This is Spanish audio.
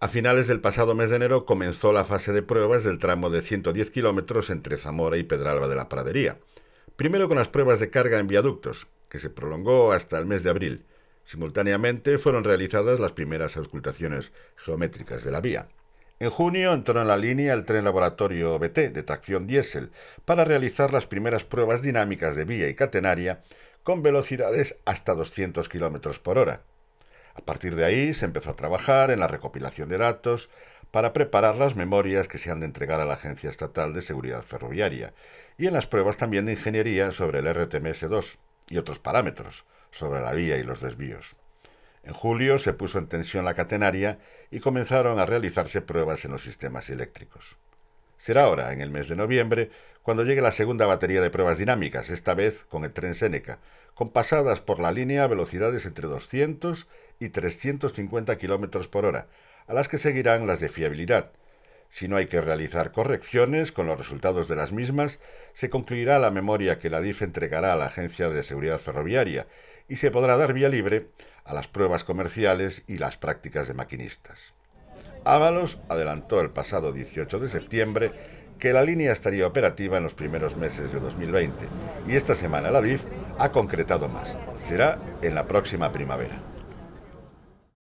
A finales del pasado mes de enero comenzó la fase de pruebas del tramo de 110 kilómetros entre Zamora y Pedralba de la Pradería. Primero con las pruebas de carga en viaductos, que se prolongó hasta el mes de abril. Simultáneamente fueron realizadas las primeras auscultaciones geométricas de la vía. En junio entró en la línea el tren laboratorio BT de tracción diésel para realizar las primeras pruebas dinámicas de vía y catenaria con velocidades hasta 200 km por hora. A partir de ahí se empezó a trabajar en la recopilación de datos para preparar las memorias que se han de entregar a la Agencia Estatal de Seguridad Ferroviaria y en las pruebas también de ingeniería sobre el RTMS2 y otros parámetros sobre la vía y los desvíos. En julio se puso en tensión la catenaria y comenzaron a realizarse pruebas en los sistemas eléctricos. Será ahora, en el mes de noviembre, cuando llegue la segunda batería de pruebas dinámicas, esta vez con el tren Seneca, con pasadas por la línea a velocidades entre 200 y 350 km por hora, a las que seguirán las de fiabilidad. Si no hay que realizar correcciones con los resultados de las mismas, se concluirá la memoria que la DIF entregará a la Agencia de Seguridad Ferroviaria y se podrá dar vía libre a las pruebas comerciales y las prácticas de maquinistas. Ábalos adelantó el pasado 18 de septiembre que la línea estaría operativa en los primeros meses de 2020 y esta semana la DIF ha concretado más. Será en la próxima primavera.